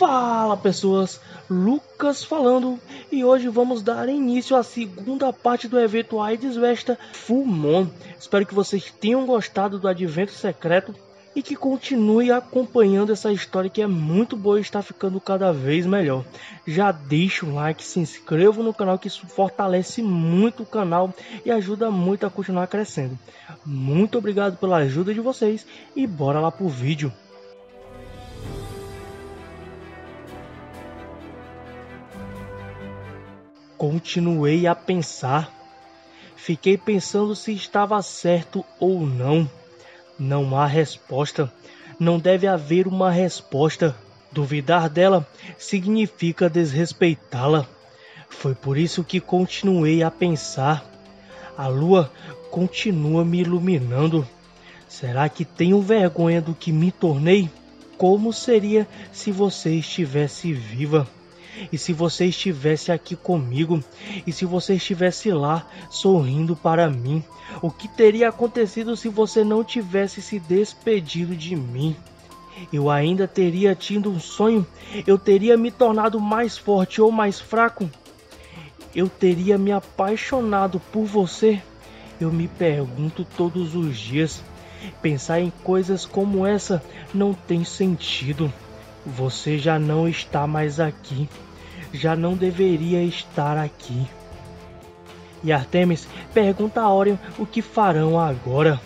Fala pessoas, Lucas falando e hoje vamos dar início à segunda parte do evento AIDS Vesta Full Moon. Espero que vocês tenham gostado do Advento Secreto e que continue acompanhando essa história que é muito boa e está ficando cada vez melhor. Já deixa o like, se inscreva no canal que isso fortalece muito o canal e ajuda muito a continuar crescendo. Muito obrigado pela ajuda de vocês e bora lá pro vídeo. Continuei a pensar. Fiquei pensando se estava certo ou não. Não há resposta. Não deve haver uma resposta. Duvidar dela significa desrespeitá-la. Foi por isso que continuei a pensar. A lua continua me iluminando. Será que tenho vergonha do que me tornei? Como seria se você estivesse viva? E se você estivesse aqui comigo, e se você estivesse lá sorrindo para mim, o que teria acontecido se você não tivesse se despedido de mim? Eu ainda teria tido um sonho? Eu teria me tornado mais forte ou mais fraco? Eu teria me apaixonado por você? Eu me pergunto todos os dias. Pensar em coisas como essa não tem sentido. Você já não está mais aqui. Já não deveria estar aqui. E Artemis pergunta a Orion o que farão agora.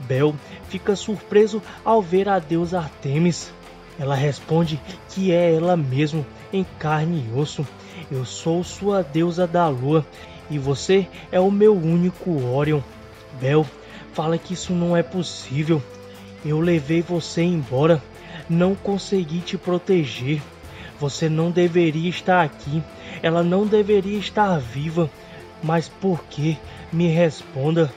Bel fica surpreso ao ver a deusa Artemis. Ela responde que é ela mesma, em carne e osso. Eu sou sua deusa da lua e você é o meu único Orion. Bel fala que isso não é possível. Eu levei você embora não consegui te proteger. Você não deveria estar aqui. Ela não deveria estar viva. Mas por que? Me responda.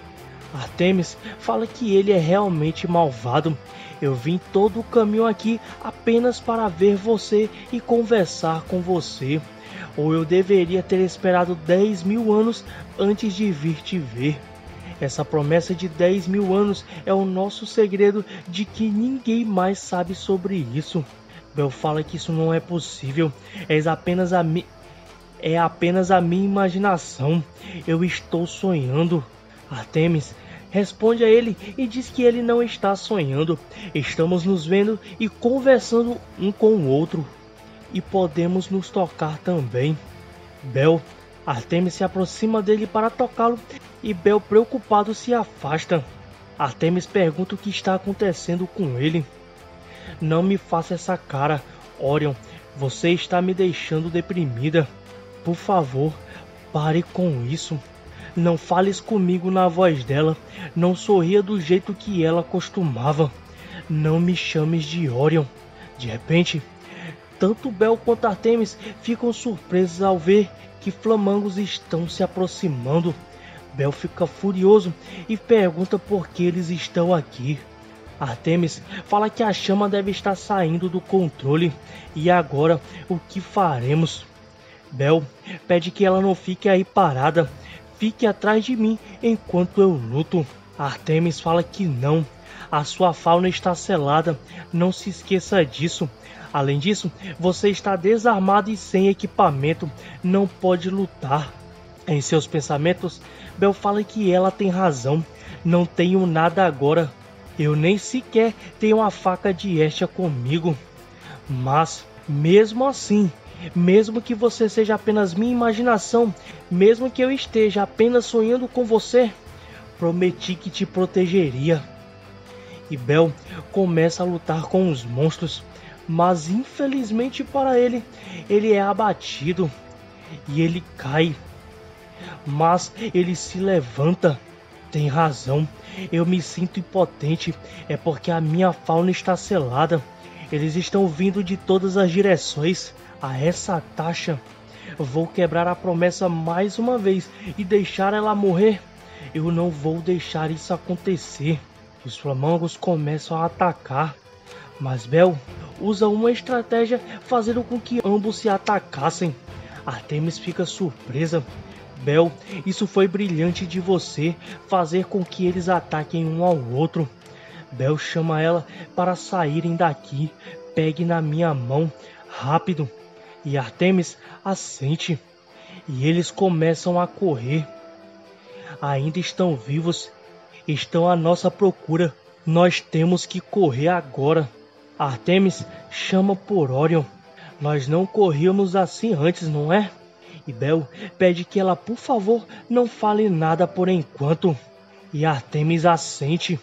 Artemis fala que ele é realmente malvado. Eu vim todo o caminho aqui apenas para ver você e conversar com você. Ou eu deveria ter esperado 10 mil anos antes de vir te ver. Essa promessa de 10 mil anos é o nosso segredo de que ninguém mais sabe sobre isso. Bel fala que isso não é possível. É apenas a mi... é apenas a minha imaginação. Eu estou sonhando. Artemis responde a ele e diz que ele não está sonhando. Estamos nos vendo e conversando um com o outro. E podemos nos tocar também. Bel Artemis se aproxima dele para tocá-lo e Bel, preocupado, se afasta. Artemis pergunta o que está acontecendo com ele. Não me faça essa cara, Orion. Você está me deixando deprimida. Por favor, pare com isso. Não fales comigo na voz dela. Não sorria do jeito que ela costumava. Não me chames de Orion. De repente, tanto Bel quanto Artemis ficam surpresos ao ver que flamangos estão se aproximando. Bel fica furioso e pergunta por que eles estão aqui. Artemis fala que a chama deve estar saindo do controle e agora o que faremos? Bel pede que ela não fique aí parada, fique atrás de mim enquanto eu luto. Artemis fala que não, a sua fauna está selada, não se esqueça disso. Além disso, você está desarmado e sem equipamento, não pode lutar. Em seus pensamentos, Bel fala que ela tem razão. Não tenho nada agora. Eu nem sequer tenho a faca de Estia comigo. Mas, mesmo assim, mesmo que você seja apenas minha imaginação, mesmo que eu esteja apenas sonhando com você, prometi que te protegeria. E Bel começa a lutar com os monstros, mas infelizmente para ele, ele é abatido e ele cai. Mas ele se levanta. Tem razão, eu me sinto impotente, é porque a minha fauna está selada. Eles estão vindo de todas as direções. A essa taxa, vou quebrar a promessa mais uma vez e deixar ela morrer. Eu não vou deixar isso acontecer. Os flamangos começam a atacar, mas Bel usa uma estratégia fazendo com que ambos se atacassem. Artemis fica surpresa. Bel, isso foi brilhante de você, fazer com que eles ataquem um ao outro. Bel chama ela para saírem daqui. Pegue na minha mão. rápido. E Artemis assente. E eles começam a correr. Ainda estão vivos. Estão à nossa procura. Nós temos que correr agora. Artemis chama por Orion. Nós não corríamos assim antes, não é? E Bel pede que ela, por favor, não fale nada por enquanto. E Artemis assente.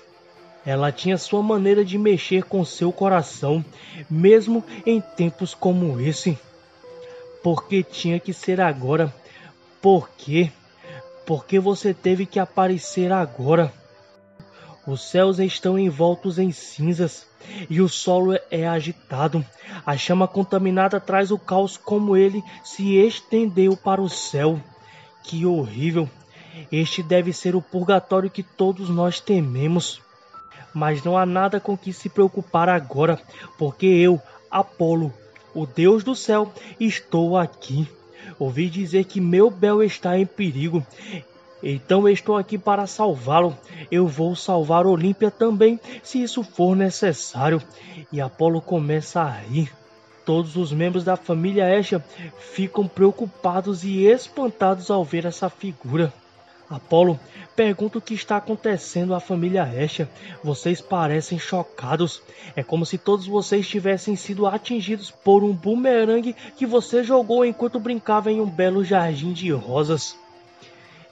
Ela tinha sua maneira de mexer com seu coração, mesmo em tempos como esse. Porque tinha que ser agora? Por quê? Porque você teve que aparecer agora? Os céus estão envoltos em cinzas e o solo é agitado. A chama contaminada traz o caos como ele se estendeu para o céu. Que horrível! Este deve ser o purgatório que todos nós tememos. Mas não há nada com que se preocupar agora, porque eu, Apolo, o Deus do céu, estou aqui. Ouvi dizer que meu Bel está em perigo então estou aqui para salvá-lo. Eu vou salvar Olímpia também, se isso for necessário. E Apolo começa a rir. Todos os membros da família Esha ficam preocupados e espantados ao ver essa figura. Apolo pergunta o que está acontecendo à família Esha. Vocês parecem chocados. É como se todos vocês tivessem sido atingidos por um bumerangue que você jogou enquanto brincava em um belo jardim de rosas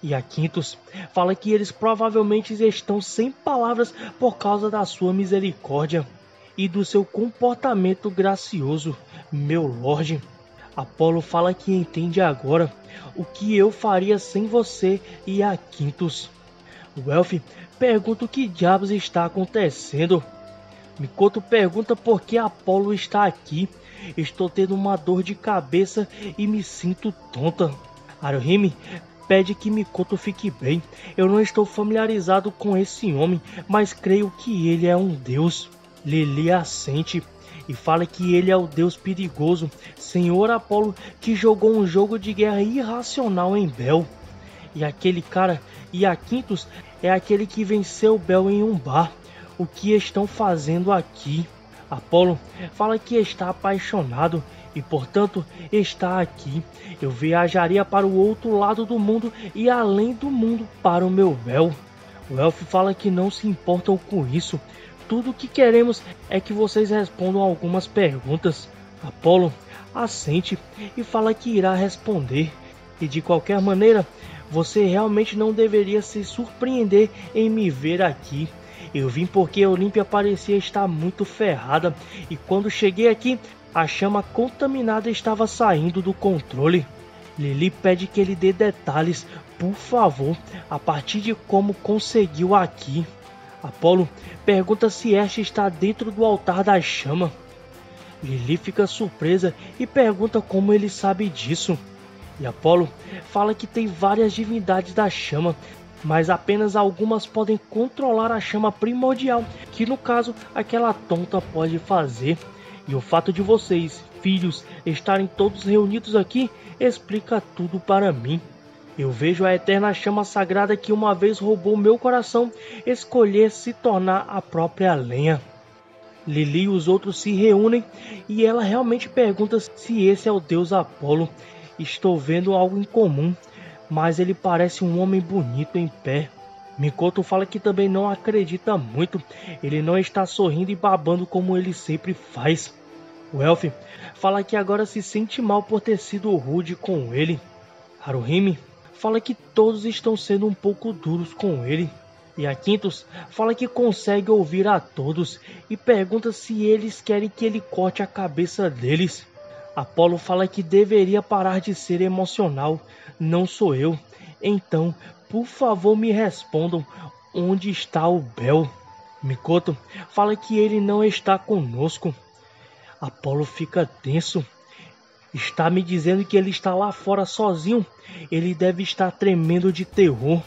e a Quintus fala que eles provavelmente estão sem palavras por causa da sua misericórdia e do seu comportamento gracioso, meu Lorde. Apolo fala que entende agora o que eu faria sem você e a Quintus. O Elf pergunta o que diabos está acontecendo. Mikoto pergunta por que Apolo está aqui. Estou tendo uma dor de cabeça e me sinto tonta. Haruhime pede que Mikoto fique bem. Eu não estou familiarizado com esse homem, mas creio que ele é um deus. Lili assente e fala que ele é o deus perigoso, Senhor Apolo, que jogou um jogo de guerra irracional em Bel. E aquele cara, Iaquintus, é aquele que venceu Bel em um bar. O que estão fazendo aqui? Apolo fala que está apaixonado e, portanto, está aqui. Eu viajaria para o outro lado do mundo e além do mundo para o meu véu. O elfo fala que não se importam com isso. Tudo o que queremos é que vocês respondam algumas perguntas. Apolo assente e fala que irá responder. E de qualquer maneira, você realmente não deveria se surpreender em me ver aqui. Eu vim porque a Olímpia parecia estar muito ferrada e quando cheguei aqui a chama contaminada estava saindo do controle. Lily pede que ele dê detalhes, por favor, a partir de como conseguiu aqui. Apolo pergunta se Ash está dentro do altar da chama. Lily fica surpresa e pergunta como ele sabe disso. E Apolo fala que tem várias divindades da chama, mas apenas algumas podem controlar a chama primordial, que no caso aquela tonta pode fazer. E o fato de vocês, filhos, estarem todos reunidos aqui explica tudo para mim. Eu vejo a eterna chama sagrada que uma vez roubou meu coração escolher se tornar a própria lenha. Lili e os outros se reúnem e ela realmente pergunta se esse é o deus Apolo. Estou vendo algo em comum, mas ele parece um homem bonito em pé. Mikoto fala que também não acredita muito. Ele não está sorrindo e babando como ele sempre faz. O Elf fala que agora se sente mal por ter sido rude com ele. Haruhime fala que todos estão sendo um pouco duros com ele. E a Quintus fala que consegue ouvir a todos e pergunta se eles querem que ele corte a cabeça deles. Apolo fala que deveria parar de ser emocional, não sou eu. Então, por favor, me respondam onde está o Bel. Mikoto fala que ele não está conosco. Apolo fica tenso. Está me dizendo que ele está lá fora sozinho. Ele deve estar tremendo de terror.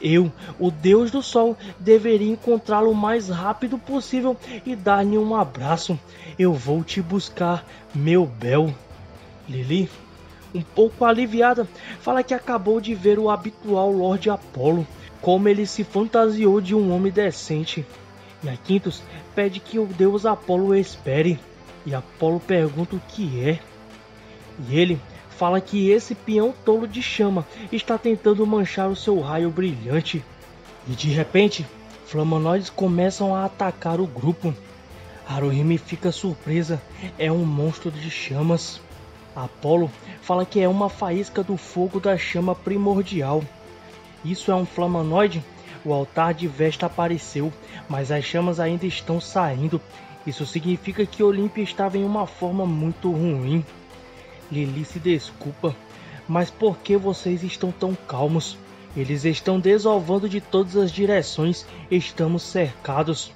Eu, o Deus do Sol, deveria encontrá-lo o mais rápido possível e dar-lhe um abraço. Eu vou te buscar, meu Bel. Lili, um pouco aliviada, fala que acabou de ver o habitual Lorde Apolo, como ele se fantasiou de um homem decente. E a Quintus pede que o deus Apolo espere. e Apolo pergunta o que é. E ele fala que esse peão tolo de chama está tentando manchar o seu raio brilhante. E de repente, flamanoides começam a atacar o grupo. Haruhime fica surpresa, é um monstro de chamas. Apolo fala que é uma faísca do fogo da chama primordial. Isso é um flamanoide? O altar de Vesta apareceu, mas as chamas ainda estão saindo. Isso significa que Olímpia estava em uma forma muito ruim. Lili se desculpa, mas por que vocês estão tão calmos? Eles estão desovando de todas as direções, estamos cercados.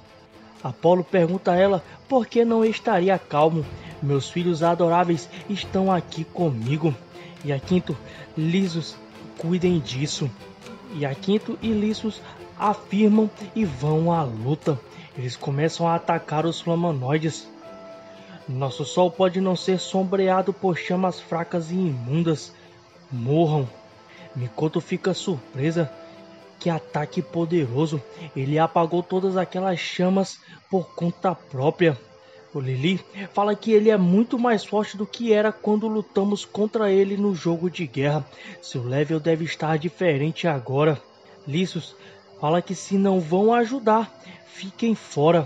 Apolo pergunta a ela por que não estaria calmo. Meus filhos adoráveis estão aqui comigo. E a Quinto, lisos, cuidem disso. E a Quinto e Lissos afirmam e vão à luta. Eles começam a atacar os flamanoides. Nosso sol pode não ser sombreado por chamas fracas e imundas. Morram. Mikoto fica surpresa. Que ataque poderoso! Ele apagou todas aquelas chamas por conta própria. O Lili fala que ele é muito mais forte do que era quando lutamos contra ele no jogo de guerra. Seu level deve estar diferente agora. Lissos fala que se não vão ajudar, fiquem fora.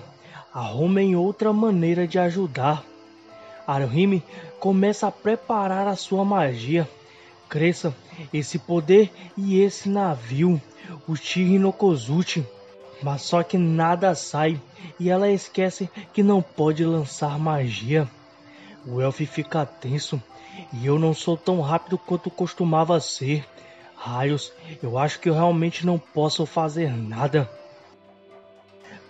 Arrumem outra maneira de ajudar. Aruhime começa a preparar a sua magia. Cresça esse poder e esse navio, o Shiri no Kozuchi. Mas só que nada sai e ela esquece que não pode lançar magia. O Elf fica tenso e eu não sou tão rápido quanto costumava ser. Raios, eu acho que eu realmente não posso fazer nada.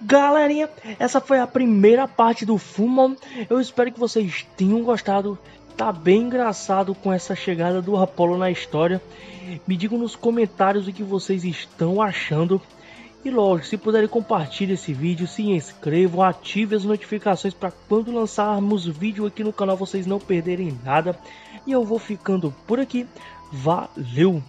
Galerinha, essa foi a primeira parte do Fumon. Eu espero que vocês tenham gostado. Tá bem engraçado com essa chegada do Apollo na história. Me digam nos comentários o que vocês estão achando. E lógico, se puderem compartilhe esse vídeo, se inscrevam, ative as notificações para quando lançarmos vídeo aqui no canal vocês não perderem nada. E eu vou ficando por aqui. Valeu!